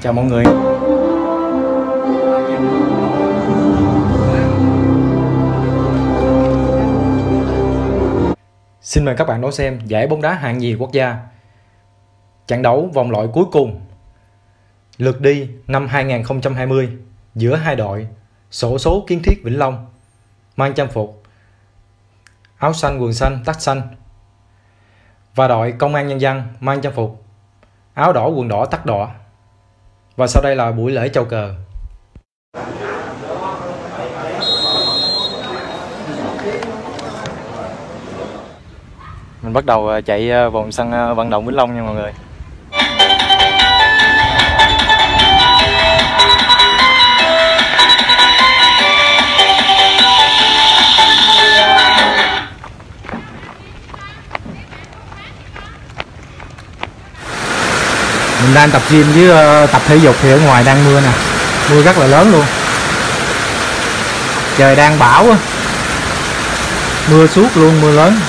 chào mọi người. Xin mời các bạn đón xem giải bóng đá hạng nhì quốc gia. Trận đấu vòng loại cuối cùng. Lượt đi năm 2020 giữa hai đội sổ số Kiến Thiết Vĩnh Long, mang trang phục, áo xanh quần xanh tắt xanh và đội Công an Nhân dân mang trang phục, áo đỏ quần đỏ tắt đỏ và sau đây là buổi lễ chào cờ. Mình bắt đầu ờ, chạy ờ, vòng sân ờ, vận động Vĩnh Long nha mọi người. Mình đang tập gym với ờ, tập thể dục thì ở ngoài đang mưa nè. Mưa rất là lớn luôn. Trời đang bão á. Mưa suốt luôn, mưa lớn.